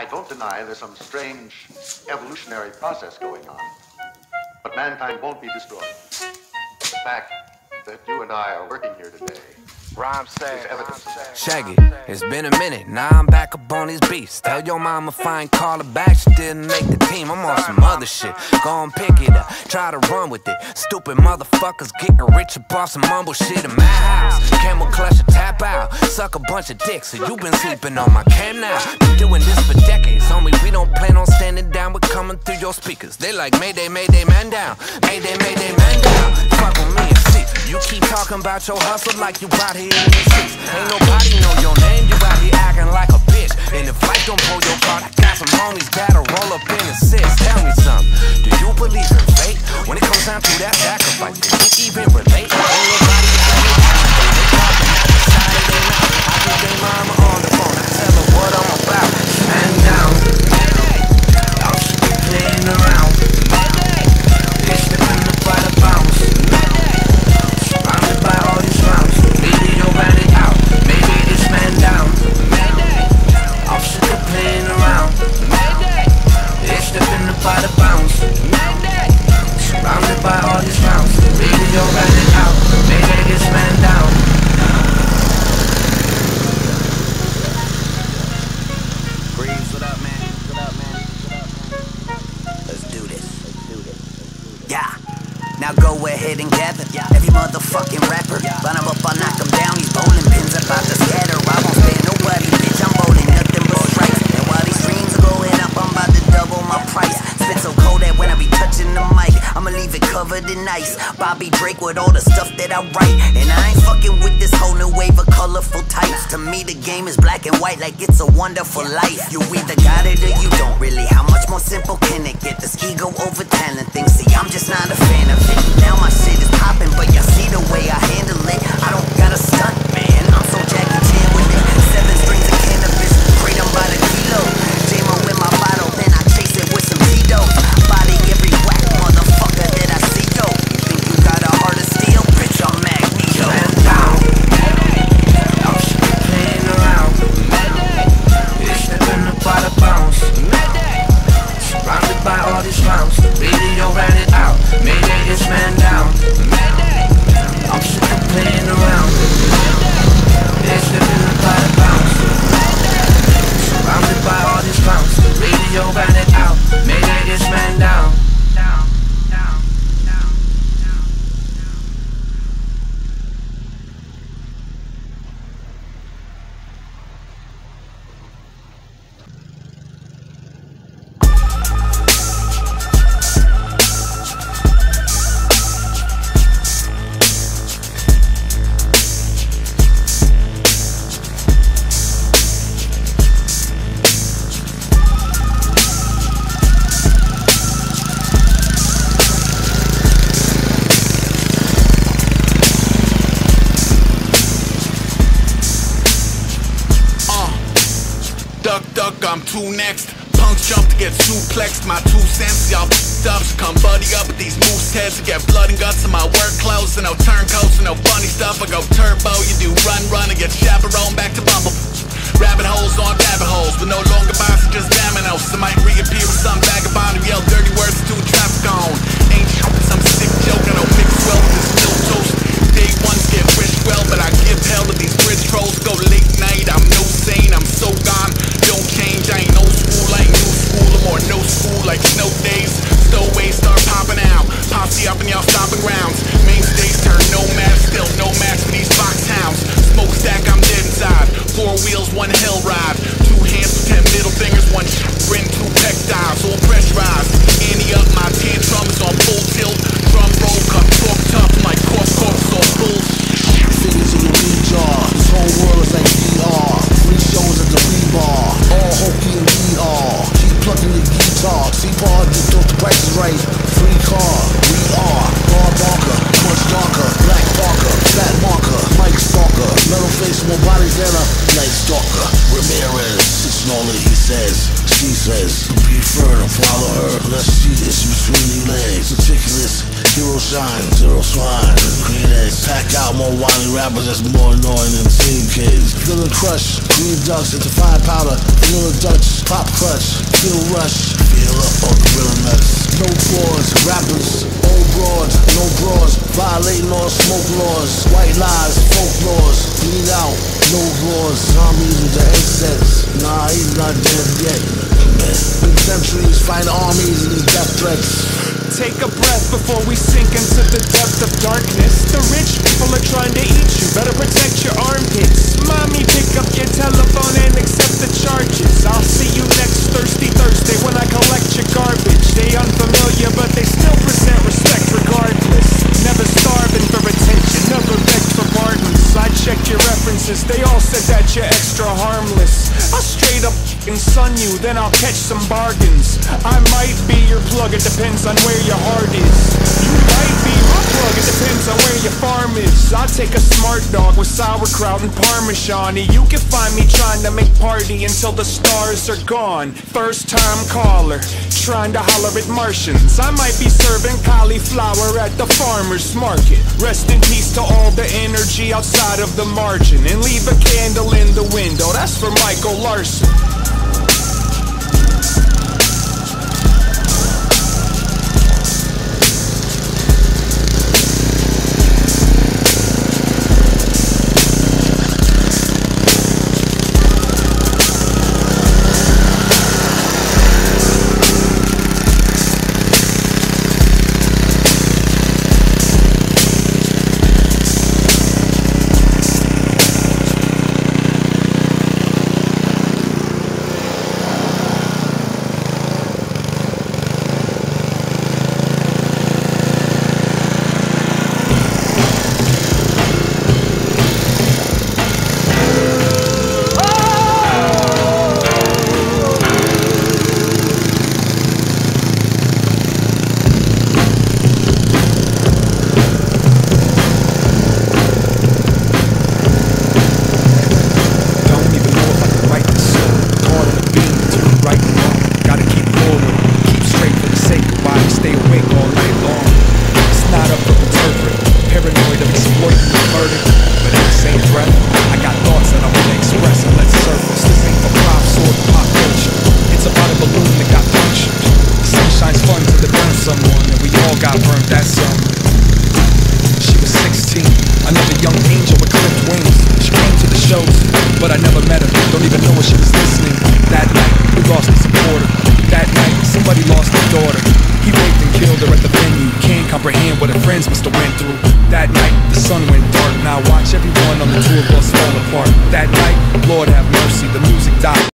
I don't deny there's some strange evolutionary process going on. But mankind won't be destroyed. The fact that you and I are working here today Rhyme say, evidence. Shaggy, it's been a minute, now I'm back up on these beats. Tell your mama fine, call her back, she didn't make the team. I'm on some other shit. Go and pick it up, try to run with it. Stupid motherfuckers getting rich up off some mumble shit in my house. Camel clutch a tap out, suck a bunch of dicks. So you been sleeping on my cam now. Been doing this don't plan on standing down, we're coming through your speakers. They like Mayday, Mayday, man down. Mayday, Mayday, man down. Fuck with me and see. You keep talking about your hustle like you out here in the streets. Ain't nobody know your name, you out here acting like a bitch. And if life don't pull your card, I got some homies that'll It's the bounce. Surrounded by all these rounds. Maybe you ran it out. Maybe this man down. Greaves, what up, man? What up, man? Let's do this. Let's do this. Yeah. Now go ahead and gather every motherfucking rapper. Him up, I knock down. These bowling pins about to scatter. Covered in ice. Bobby Drake with all the stuff that I write. And I ain't fucking with this whole new wave of colorful types. To me, the game is black and white like it's a wonderful life. You either got it or you don't really. How much more simple can it get? This ego over talent thing. See, I'm just not a fan of it. Now my shit is popping, but y'all see the way I handle it. I don't gotta stunt, the fight a bounce. Surrounded by all these rounds. Radio ran it out. Mayday this man I'm two next. Punks jump to get suplexed. My two cents, y'all f***ed up. So come buddy up with these moose heads to get blood and guts in my work clothes. And no turncoats and no funny stuff. I go turbo, you do run, run and get chaperone back to bumble. Rabbit holes on rabbit holes, but no longer bounce, just dominoes. I might says. she says. Be firm, follow her. Let's see this between your legs. Meticulous, hero shine, zero swine. Green eggs, pack out more wily rappers that's more annoying than team kids. Feeling crush, green ducks into fine powder. Vanilla Dutch, pop clutch, feel rush. Feel up on gorilla nuts. No frauds, rappers, old broads, no bras. Violating all smoke laws, white lies, folklores. Bleed out, no laws. Zombies with the headsets. Nah, he's not dead yet. Been centuries, fight armies and death threats. Take a breath before we sink into the depth of darkness. The rich people are trying to eat you. Better protect your armpits. Mommy, pick up your telephone and accept the charges. I'll sun you, then I'll catch some bargains. I might be your plug, it depends on where your heart is. You might be my plug, it depends on where your farm is. I take a smart dog with sauerkraut and parmesan. You can find me trying to make party until the stars are gone. First time caller, trying to holler at Martians. I might be serving cauliflower at the farmer's market. Rest in peace to all the energy outside of the margin. And leave a candle in the window, that's for Michael Larson. Lost a supporter. That night, somebody lost their daughter. He raped and killed her at the venue. Can't comprehend what her friends must have went through. That night, the sun went dark. Now I watch everyone on the tour bus fall apart. That night, Lord have mercy, the music died.